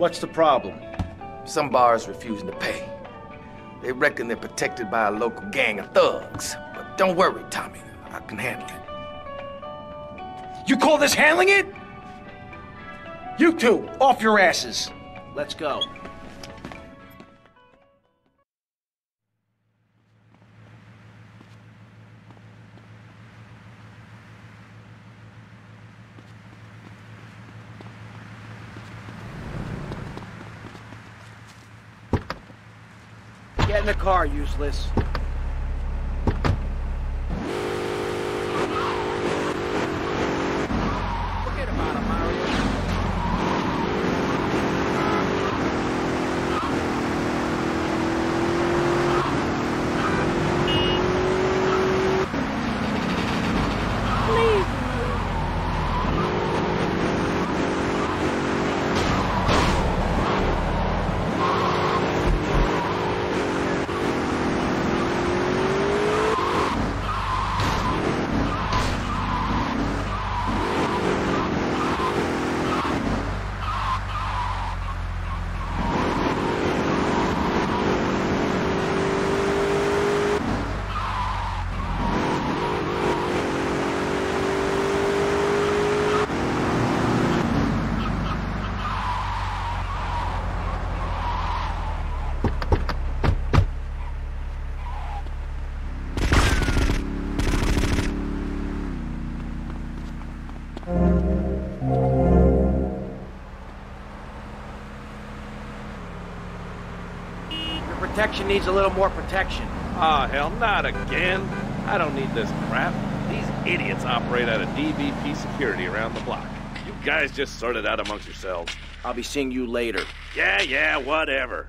What's the problem? Some bars refusing to pay. They reckon they're protected by a local gang of thugs. But don't worry, Tommy. I can handle it. You call this handling it? You two, off your asses. Let's go. Get in the car, useless. Forget about it, Mario. Your protection needs a little more protection. Ah, hell, not again. I don't need this crap. These idiots operate out of DBP security around the block. You guys just sort it out amongst yourselves. I'll be seeing you later. Yeah, yeah, whatever.